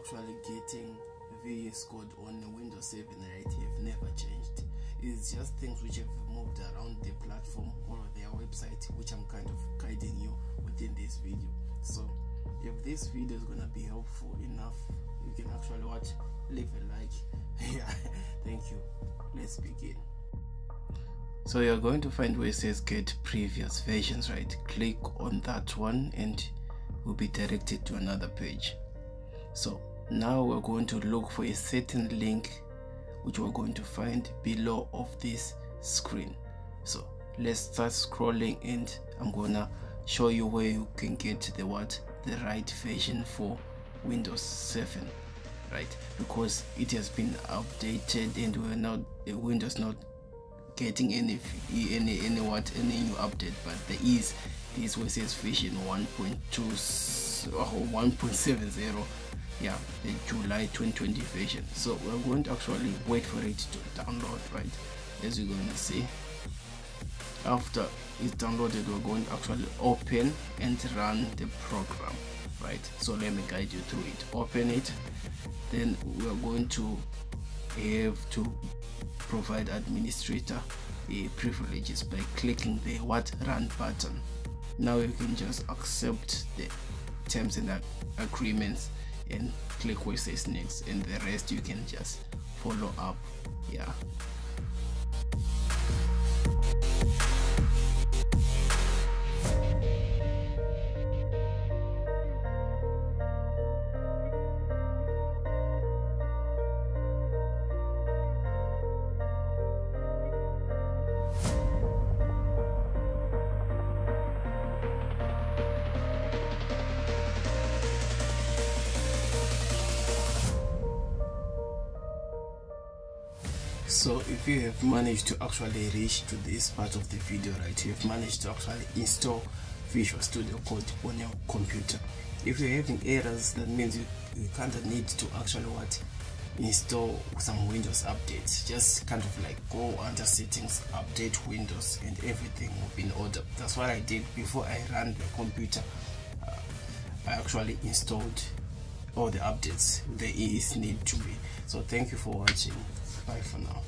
actually getting VS Code on Windows 7 right have never changed. It's just things which have moved around the platform or their website which I'm kind of guiding you within this video. So if this video is gonna be helpful enough, you can actually watch, leave a like. yeah, thank you. Let's begin. So you're going to find where it says get previous versions, right? Click on that one and we'll be directed to another page. So now we're going to look for a certain link which we're going to find below of this screen. So let's start scrolling and i'm gonna show you where you can get the what? The right version for windows 7 right? Because it has been updated and we're not windows not getting any any any what? Any new update but there is this was says version 1.2 or 1.70 yeah the july 2020 version. So we're going to actually wait for it to download right? As you're going to see after it's downloaded we're going to actually open and run the program right? So let me guide you through it. Open it then we're going to have to provide administrator privileges by clicking the what run button now you can just accept the terms and agreements and click where it says next and the rest you can just follow up yeah so if you have managed to actually reach to this part of the video right you have managed to actually install visual studio code on your computer. If you're having errors that means you, you kind of need to actually what? Install some windows updates. Just kind of like go under settings update windows and everything will be in order. That's what i did before i ran the computer. Uh, i actually installed all the updates. There is need to be. So thank you for watching Bye for now.